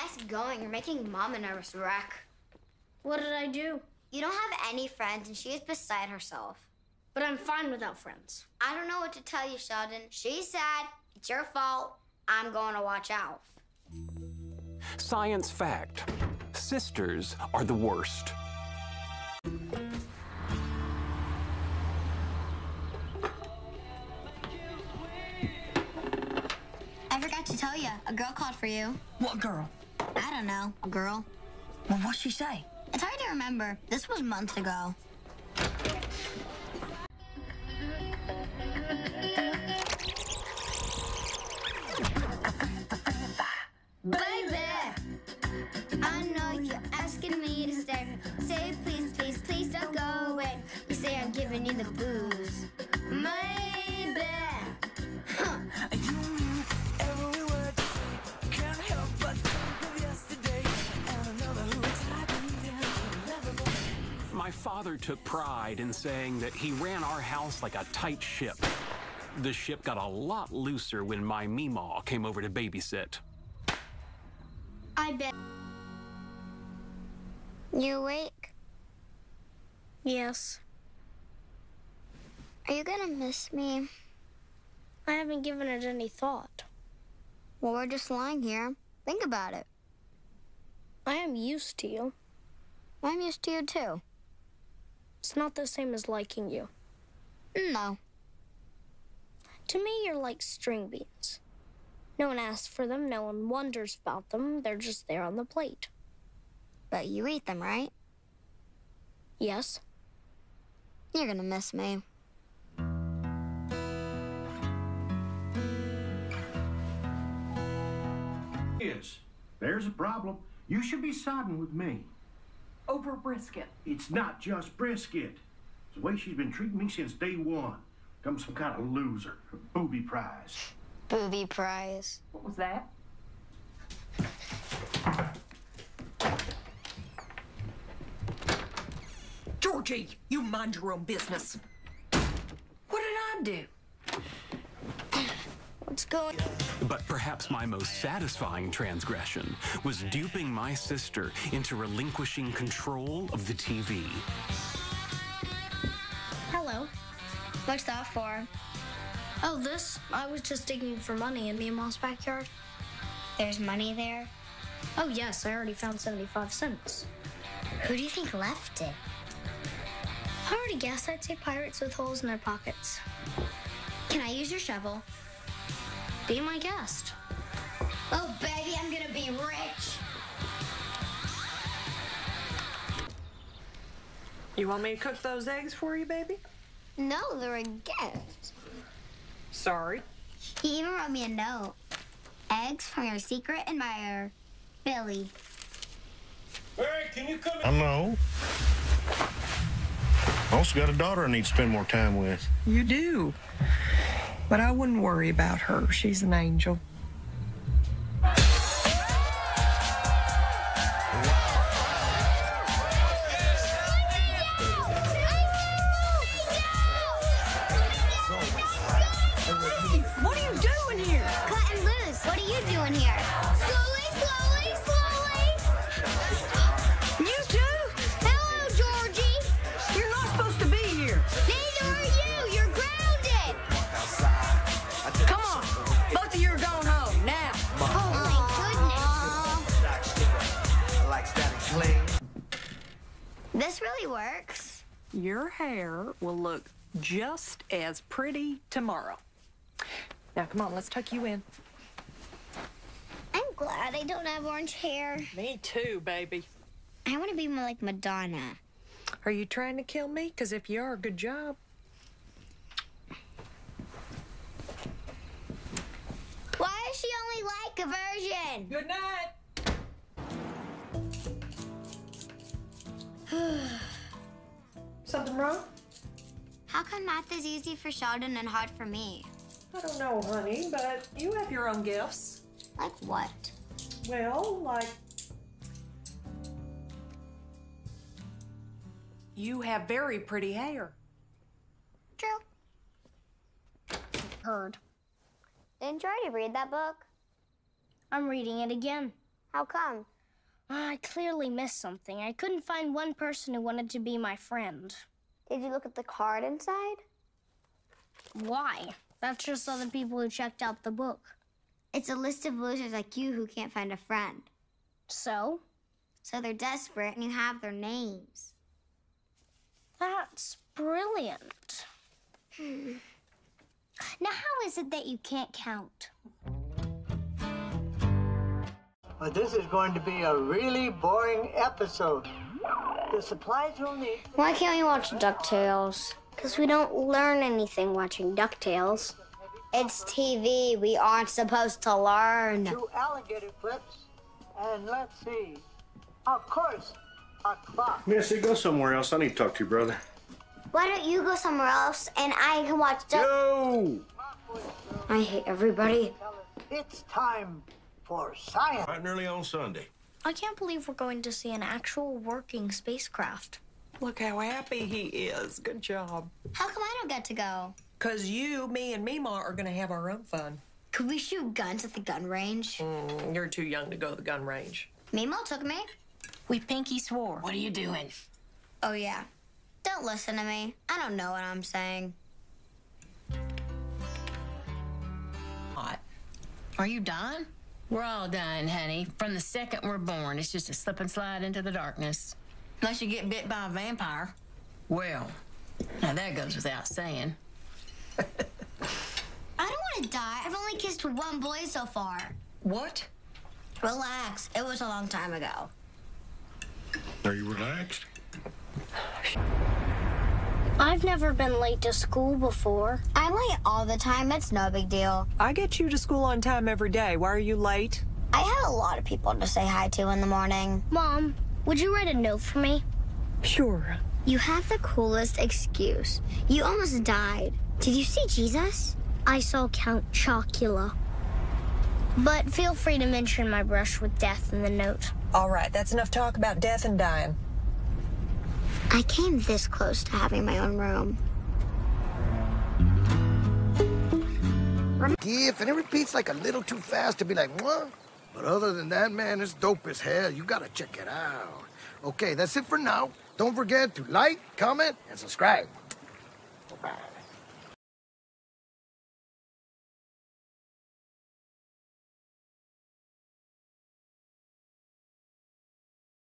Nice going. You're making Mom a nervous wreck. What did I do? You don't have any friends, and she is beside herself. But I'm fine without friends. I don't know what to tell you, Sheldon. She's sad. It's your fault. I'm going to watch out. Science fact sisters are the worst. I forgot to tell you. A girl called for you. What girl? I don't know. A girl. Well, what'd she say? It's hard to remember. This was months ago. My father took pride in saying that he ran our house like a tight ship. The ship got a lot looser when my Meemaw came over to babysit. I bet. You awake? Yes. Are you gonna miss me? I haven't given it any thought. Well, we're just lying here. Think about it. I am used to you. I'm used to you too. It's not the same as liking you. No. To me, you're like string beans. No one asks for them, no one wonders about them, they're just there on the plate. But you eat them, right? Yes? You're gonna miss me. is. There's a problem. You should be siding with me. Over brisket. It's not just brisket. It's the way she's been treating me since day one. I'm some kind of loser. Booby prize. Booby prize. What was that? Georgie, you mind your own business. What did I do? What's going But perhaps my most satisfying transgression was duping my sister into relinquishing control of the TV. Hello. What's that for? Oh, this? I was just digging for money in Meemaw's backyard. There's money there. Oh, yes, I already found 75 cents. Who do you think left it? I already guessed I'd say pirates with holes in their pockets. Can I use your shovel? Be my guest. Oh, baby, I'm gonna be rich. You want me to cook those eggs for you, baby? No, they're a gift. Sorry. He even wrote me a note. Eggs from your secret admirer, Billy. Hey, can you come I know. I also got a daughter I need to spend more time with. You do. But I wouldn't worry about her. She's an angel. What are you doing here? Cut and loose. What are you doing here? Slowly, slowly, slowly. Works. Your hair will look just as pretty tomorrow. Now, come on, let's tuck you in. I'm glad I don't have orange hair. Me too, baby. I want to be more like Madonna. Are you trying to kill me? Because if you are, good job. Why is she only like a virgin? Good night. Something wrong? How come math is easy for Sheldon and hard for me? I don't know, honey, but you have your own gifts. Like what? Well, like. You have very pretty hair. True. Heard. Didn't you already read that book? I'm reading it again. How come? I clearly missed something. I couldn't find one person who wanted to be my friend. Did you look at the card inside? Why? That's just other people who checked out the book. It's a list of losers like you who can't find a friend. So? So they're desperate and you have their names. That's brilliant. Hmm. Now, how is it that you can't count? But this is going to be a really boring episode. The supplies you'll need. Why can't we watch DuckTales? Because we don't learn anything watching DuckTales. It's TV. We aren't supposed to learn. Two alligator clips. And let's see. Of course, a clock. Missy, go somewhere else. I need to talk to you, brother. Why don't you go somewhere else and I can watch Duck? Yo! I hate everybody. It's time for science. Bright and early on Sunday. I can't believe we're going to see an actual working spacecraft. Look how happy he is. Good job. How come I don't get to go? Because you, me, and Meemaw are going to have our own fun. Could we shoot guns at the gun range? Mm, you're too young to go to the gun range. Meemaw took me. We pinky swore. What are you doing? Oh, yeah. Don't listen to me. I don't know what I'm saying. Hot. Are you dying? We're all dying, honey. From the second we're born, it's just a slip and slide into the darkness. Unless you get bit by a vampire. Well, now that goes without saying. I don't want to die. I've only kissed one boy so far. What? Relax. It was a long time ago. Are you relaxed? I've never been late to school before. I'm late all the time. It's no big deal. I get you to school on time every day. Why are you late? I have a lot of people to say hi to in the morning. Mom, would you write a note for me? Sure. You have the coolest excuse. You almost died. Did you see Jesus? I saw Count Chocula. But feel free to mention my brush with death in the note. All right, that's enough talk about death and dying. I came this close to having my own room. If and it repeats like a little too fast to be like, what? But other than that, man, it's dope as hell. You gotta check it out. Okay, that's it for now. Don't forget to like, comment, and subscribe. Bye.